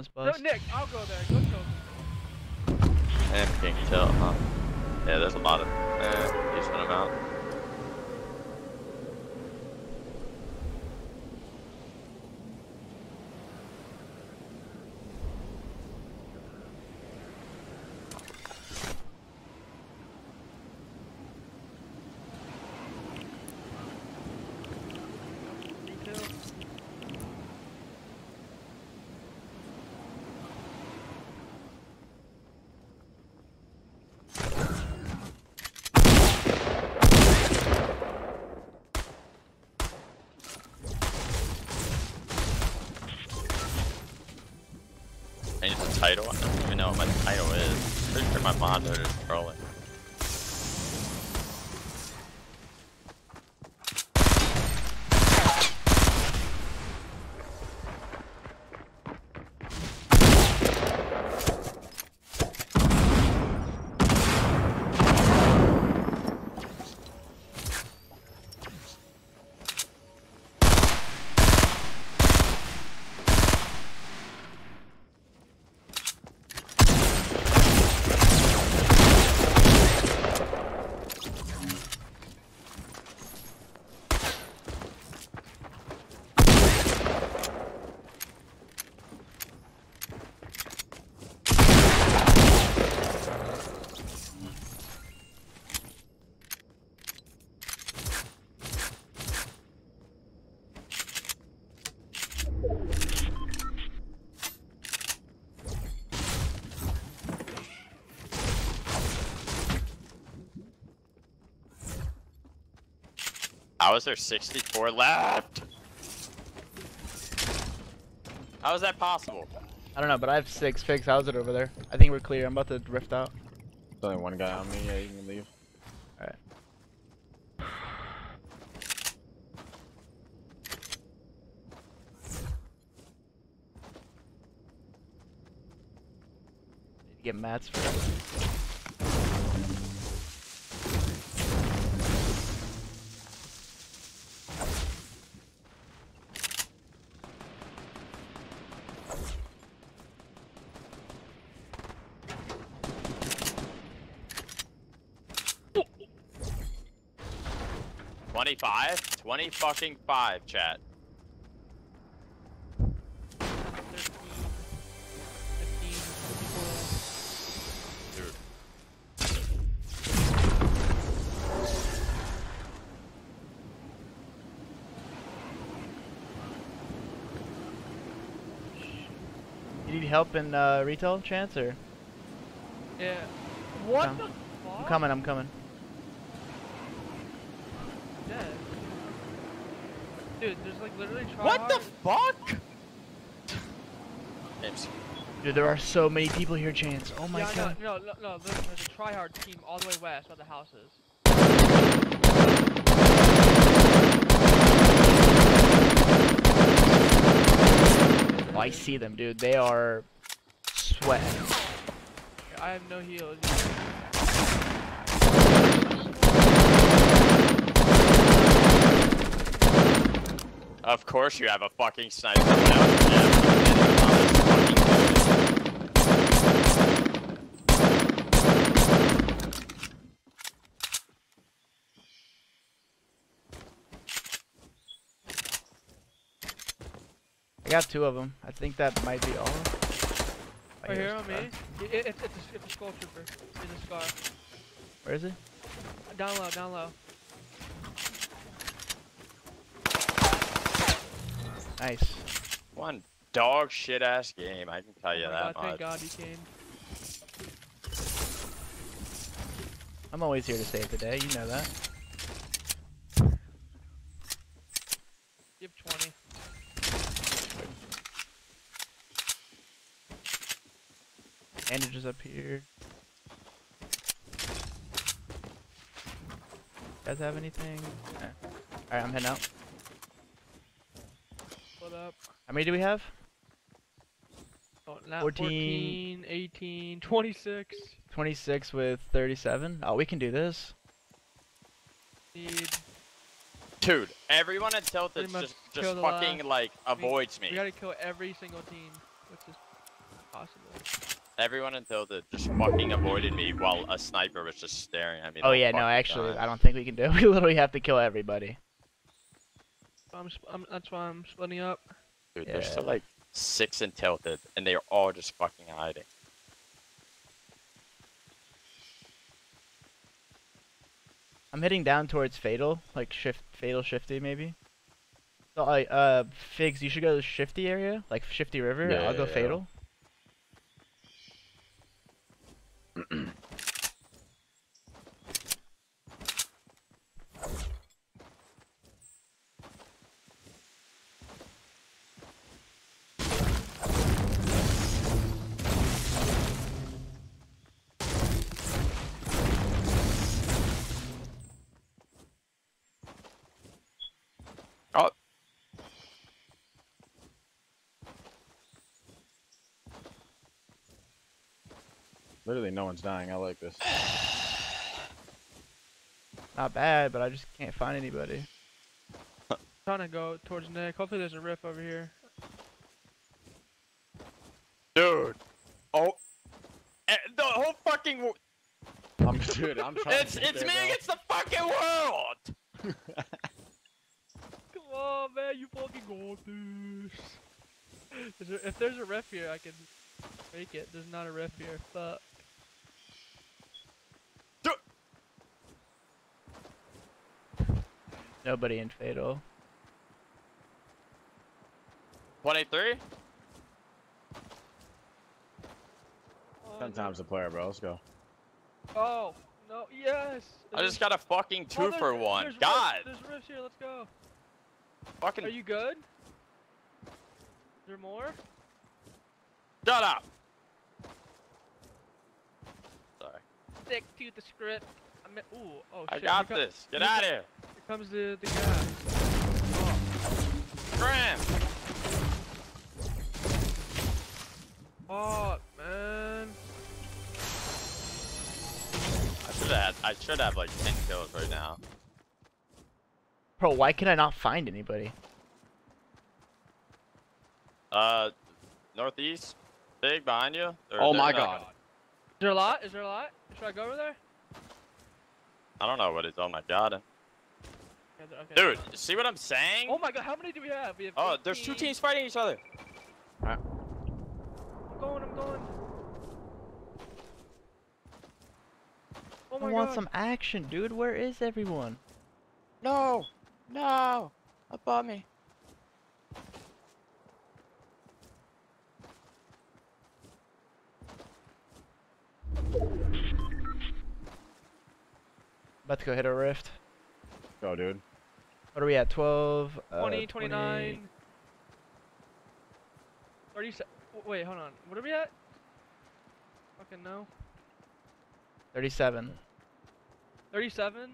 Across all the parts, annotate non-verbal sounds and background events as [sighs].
this No, bus. Nick, I'll go there. Go kill him. And King Tilt, huh? Yeah, there's a lot of eh, decent amount. Title. I don't even know what my title is. Pretty sure my monitor is scrolling. How is there 64 left? How is that possible? I don't know, but I have six fix. How's it over there? I think we're clear. I'm about to drift out. There's only one guy on me. Yeah, you can leave. Alright. Get mats for Twenty-five? Twenty fucking five, chat. 13, 15, 54. Dude. You need help in uh, retail, Chance, or? Yeah. What Come. the fuck? I'm coming, I'm coming. Dead. Dude, there's like literally try What the fuck? Dude, there are so many people here, Chance. Oh my yeah, god. No, no, no, no, there's, there's a tryhard team all the way west by the houses. Oh, I see them, dude. They are sweating. I have no heals. Of course you have a fucking sniper now. I got two of them. I think that might be all. I hear here on me. It, it, it's, a, it's a skull trooper. It's a scar. Where is he? Down low, down low. Nice. One dog shit ass game, I can tell oh you oh my that god, thank much. god you came. I'm always here to save the day. You know that. You have 20. Bandages up here. guys have anything? Nah. Alright, I'm heading out. What up? How many do we have? Oh, now 14. 14, 18, 26. 26 with 37. Oh, we can do this. Need. Dude, everyone at Tilted Pretty just just fucking last- like avoids We me. We gotta kill every single team. Which is possible. Everyone in Tilted just fucking avoided me while a sniper was just staring at me. Oh yeah, no, actually, time. I don't think we can do it. [laughs] We literally have to kill everybody. I'm, I'm that's why I'm splitting up. Dude, there's still like six in Tilted, and they are all just fucking hiding. I'm heading down towards Fatal, like shift Fatal Shifty maybe. So like uh Figs, you should go to the Shifty area, like Shifty River. Yeah, I'll go yeah, yeah. Fatal. Literally, no one's dying. I like this. [sighs] Not bad, but I just can't find anybody. [laughs] trying to go towards Nick. Hopefully there's a rift over here. dude. Oh, eh, the whole fucking. wo- I'm dude. I'm trying. It's to it's me bro. against the fucking world. [laughs] Come on, man, you fucking got this. There, if there's a ref here, I can make it. There's not a ref here. Fuck. Nobody in Fatal. Twenty-three. Oh, Ten no. times a player, bro. Let's go. Oh no! Yes. I just got a fucking two Oh, for one. there's rifts- God, There's rifts here. Let's go. fucking Are you good? Is there more? shut up. Sorry, Stick to the script. I mean, ooh, oh shit. I shit. got this. Get out of here, Here comes the the guy. Graham. Oh man. I should have. I should have like ten kills right now. Bro, why can I not find anybody? Uh, northeast, big behind you. Or Oh my no, God. Is there a lot? Is there a lot? Should I go over there? I don't know what it's. Oh my god, Okay, dude. See what I'm saying? Oh my god, how many do we have? We have. Oh, there's two teams fighting each other. I'm going. I'm going. Oh my I my want god. some action, dude. Where is everyone? No, no, above me. About to go hit a rift. Go, dude. What are we at? 12? Uh, 20, 29. 37. Wait, hold on. What are we at? Fucking no. 37. 37?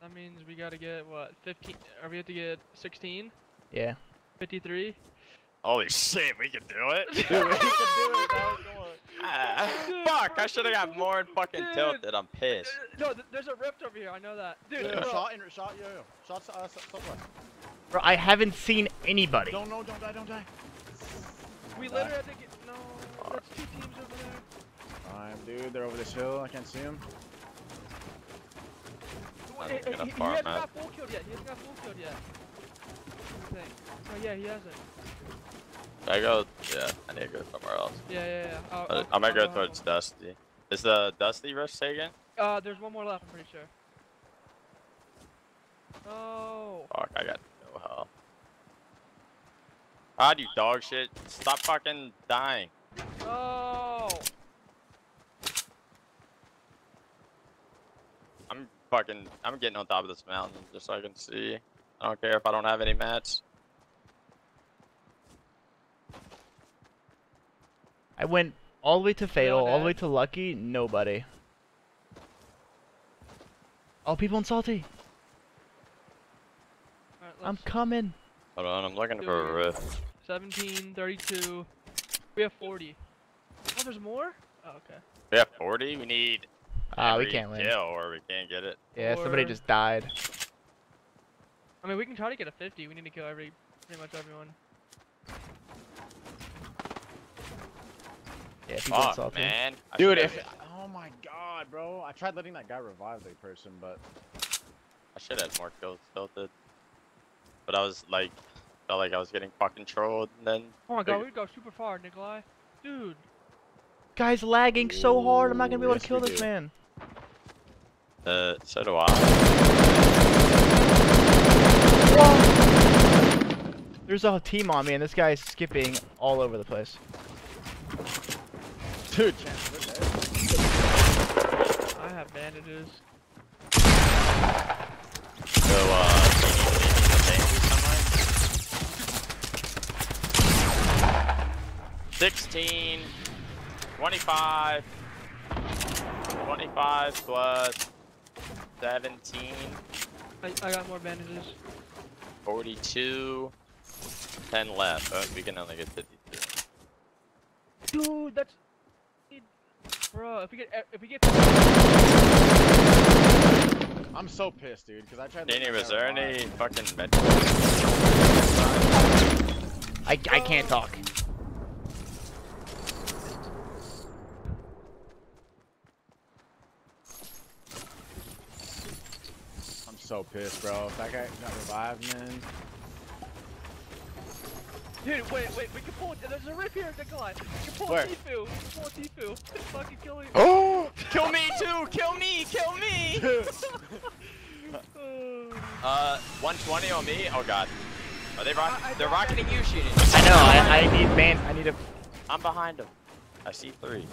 That means we gotta get, what, 15? Are we have to get 16? Yeah. 53? Holy shit, we can do it. [laughs] Dude, we can do it, bro. Come on. [laughs] Dude, fuck, I should have got more in fucking Dude. tilted. I'm pissed. Uh, No, there's a rift over here. I know that. Dude, Yeah, bro. shot in, shot, yo, yo. Shot, uh, s- southwest. Bro, I haven't seen anybody. Don't, no, don't die, don't die. We Die. literally have to get. No, that's two teams over there. Fine, dude. They're over this hill. I can't see them. I'm Hey, hey, gonna he, he hasn't got full killed yet. He hasn't got full killed yet. I. Oh yeah, he hasn't. Should I go? Yeah, I need to go somewhere else. Yeah, yeah, yeah. I'll, I'll- I might I'll go help towards. Dusty. Is the Dusty rift taken? Uh, there's one more left. I'm pretty sure. Oh. Fuck, I got no health. God, you dog shit. Stop fucking dying. No. I'm fucking, I'm getting on top of this mountain just so I can see. I don't care if I don't have any mats. I went all the way to Fatal, all the way to Lucky, nobody. All people in Salty. Alright, I'm coming. Hold on, I'm looking for a rift. 17, 32. We have 40. Oh, there's more? Oh, okay. We have 40. We need Ah, we can't win. kill or we can't get it. Yeah, somebody just died. I mean, we can try to get a 50. We need to kill every, pretty much everyone. Yeah, Fuck, salty. man. I Dude, should've- if oh my god, bro, I tried letting that guy revive the person, but I should have more kills tilted. But I was like, felt like I was getting fucking trolled, and then Oh my god, Big- we go super far, Nikolai. Dude. Guy's lagging so hard. I'm not gonna be able Yes, to kill this do. man. uh, so do I. There's a team on me, and this guy's skipping all over the place. dude, chance, we're dead. I have bandages. So, uh, do you need me to thank you somewhere? 16, 25, 25 plus 17, I, I got more bandages. 42, 10 left. Oh, we can only get 52. Dude, that's. Bro, if we get if we get I'm so pissed, dude, because I tried. Danny, letting was there any fucking med- I, I can't talk. So pissed, bro. If that guy got revived, man. Dude, wait, wait, we can pull. There's a rip here, Nikolai. We can pull Where? Tifu. We can pull Tifu. [laughs] Fucking kill him. Oh! Kill me too! Kill me! Kill me! [laughs] [laughs] Uh, 120 on me? Oh god. Are they rock- I- I They're got rocketing you shooting. I know. I, I need man. I need a. I'm behind them. I see three.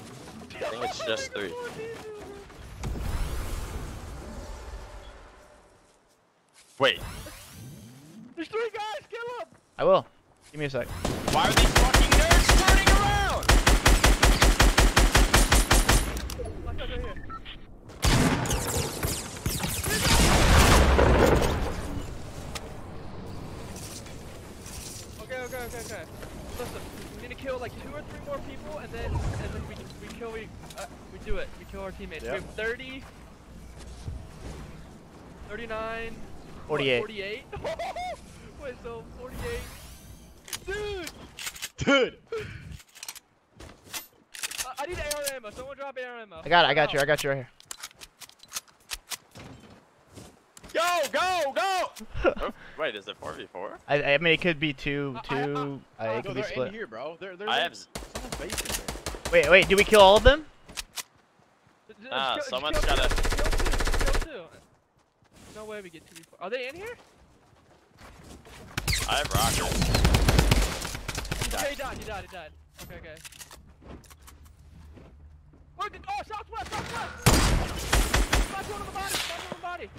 I think it's just three. Wait, There's three guys. Kill them. I will. Give me a sec. why are these fucking nerds turning around? Look over here. Okay, okay, okay, okay. Listen, we need to kill like two or three more people, and then and then we we kill we uh, we do it. We kill our teammates. We have 30, 39, what, 48. 48. [laughs] Wait, so 48. Dude, Dude. I, I need AR ammo. Someone drop AR ammo. I got it. I got you. I got you right here. Go, go, go! [laughs] oh, wait, is it 4v4? I, I mean, it could be two, I- I- two. Uh, I- it No, could be split. in here, bro. They're they're. I in- have someone's based in there. Wait, wait. Did we kill all of them? Just- just Ah, kill- just someone's gotta- just Kill two. just Kill two. No way we get two before. Are they in here? I have rockets. Okay, he died. He died. He died. Okay, okay. Look! Oh, southwest, southwest! Smash one on the body. Smash one on the body.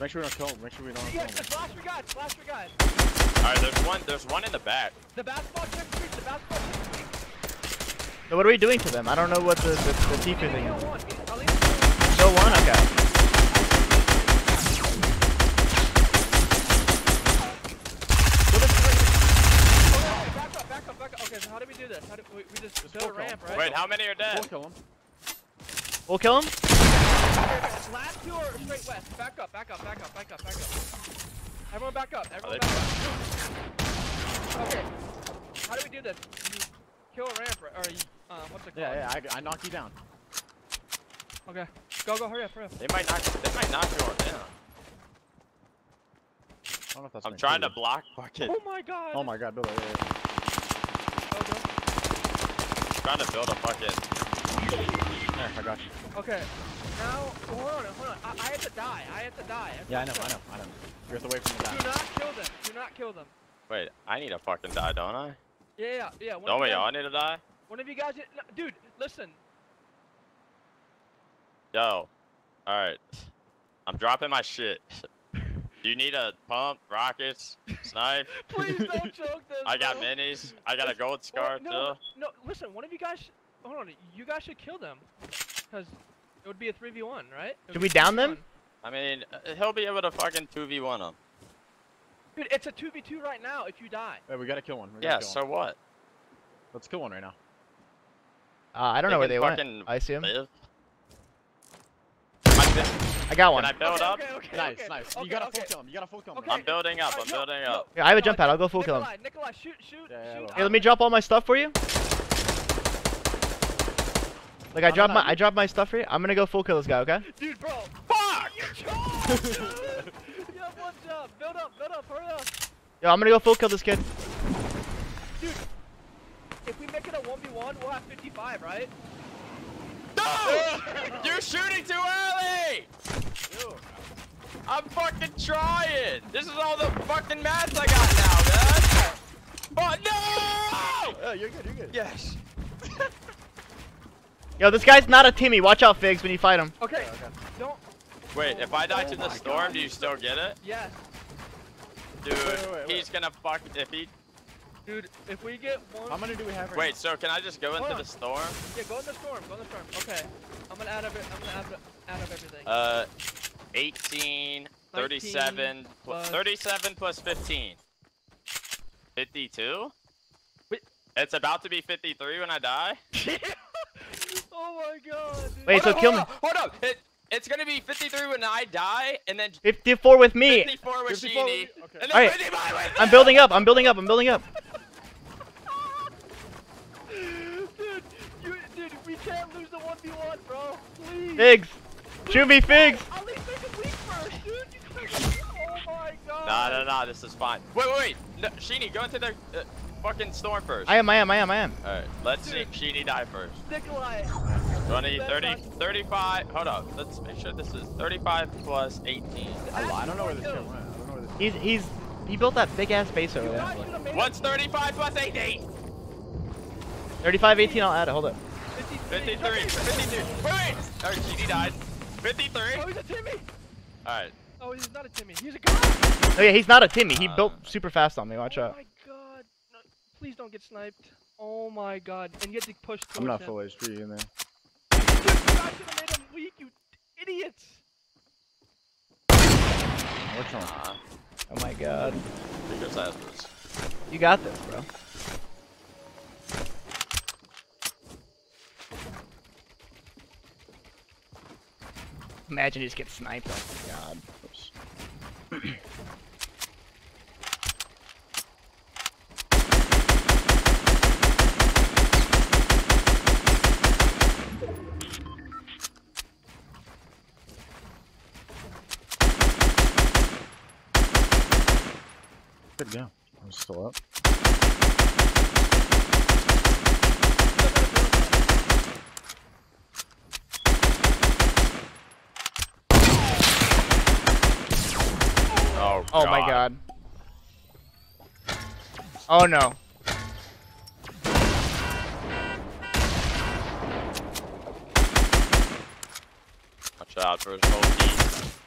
Make sure we don't kill him. Make sure we don't kill him. Yes, flash your guys. Flash your guys. Alright, there's one, there's one in the back. The basketball check street. The basketball check street. So what are we doing to them? I don't know what the the, the Tifu Kill thing is. one. I'll leave you. Kill one. Okay. Okay, back up, back up, back up. Okay, so how do we do this? How do we, we just Just build a full kill. ramp, right? Wait, how many are dead? We'll kill him. We'll kill him. Okay, okay. Last two are straight west. Back up, back up, back up, back up, back up. Everyone back up. Everyone back up. Okay. How do we do this? You kill a ramp. Or you, um, what's it called? Yeah, yeah. I, I knock you down. Okay. Go, go, hurry up, hurry up. They might knock, they might knock you down. I don't know if that's. I'm been trying to cleared. block bucket. Oh my god. Oh my god, Bill. Yeah, yeah. Go, go. Trying to build a bucket. There, oh, I got you. Okay. Now, hold on, hold on. I, I have to die. I have to die. Yeah, I know. I know, I know. You have to wait for me to Do not kill them. Do not kill them. Wait, I need to fucking die, don't I? Yeah, yeah, yeah. One Don't we all need to die? one of you guys, no, dude, listen. Yo. Alright. I'm dropping my shit. Do you need a pump, rockets, snipe? [laughs] Please don't [laughs] choke this. I got minis. I got a gold scar no, too. No, listen. One of you guys. Hold on. You guys should kill them, because it would be a three v one, right? It Should we down them? I mean, uh, he'll be able to fucking 2v1 them. Dude, it's a two v two right now. If you die. Hey, we gotta kill one. Yeah, gotta kill so one. what? Let's kill one right now. Uh, I don't They know where they went. I see him. Live. Am I got one. Can I build okay, up? okay, okay, Nice, okay. nice. Okay, you gotta okay. full kill him. You gotta full kill him. Okay. I'm building up. I'm building up. Yeah, I have a jump pad. I'll go full Nikolai, kill him. Nikolai, Nikolai, shoot, shoot, Yeah, yeah, shoot. Hey, let me drop all my stuff for you. Like I I'm dropped my I dropped my stuff here. I'm gonna go full kill this guy. Okay. Dude, bro. Fuck! yeah, [laughs] one job. Build up, build up, hurry up. Yo, I'm gonna go full kill this kid. Dude, If we make it a 1v1, we'll have 55, right? No! [laughs] You're shooting too early! I'm fucking trying! This is all the fucking mats I got now, man! Oh, no! Yeah, you're good. You're good. Yes! [laughs] Yo, this guy's not a Timmy. Watch out, Figs, when you fight him. Okay. Don't. Wait, if I die Oh to the storm, God. do you still get it? Yes. Dude, wait, wait, he's gonna fuck if he. Dude, if we get one. How many do we have right Wait, so can I just go Hold into on. the storm? Yeah, go in the storm. Go in the storm. Okay. I'm gonna add up. I'm gonna add, up, add of everything. Uh, 18, 37, plus- 37 plus 15. 52? Wait. It's about to be 53 when I die? [laughs] oh my god. Dude. Wait, so hold kill on, me. Hold up! It, it's gonna be 53 when I die, and then 54 with me. 54 with 54 Shini, with- okay. and then Alright. 55 with I'm building up. I'm building up. I'm building up. dude, you, dude, we can't lose the 1v1, bro. Please. Figs. Shoot me, Figs. At least make it weak first, dude. You oh my god. Nah, nah, nah, this is fine. Wait, wait, wait. No, Shini, go into the uh, fucking storm first. I am. I am. I am. I am. Alright, let's see Dude. Shini die first. Nikolai. 20, 30, 35. Hold up. Let's make sure this is 35 plus 18. I, I don't know where this shit went. I don't know where this. He's he's he built that big ass base over there. guys should have made What's 35 plus 18? 35, 18. I'll add it. Hold up. It 53. 53. 53. Wait, wait. Alright, Shini died. 53. Oh, he's a Timmy. Alright. Oh, he's not a Timmy. He's a guy. Oh yeah, he's not a Timmy. He Uh. built super fast on me. Watch oh out. Oh, my god. No, please don't get sniped. Oh my god. And you have to push I'm not him. full HP in there. Dude, you should have made him weak, you idiots. Which one? Uh, Oh my god. because I. You got this, bro. Imagine he just gets sniped. Oh my god. Oops. Good go. I'm still up. Oh, Oh my god. Oh no. Watch out for his whole team.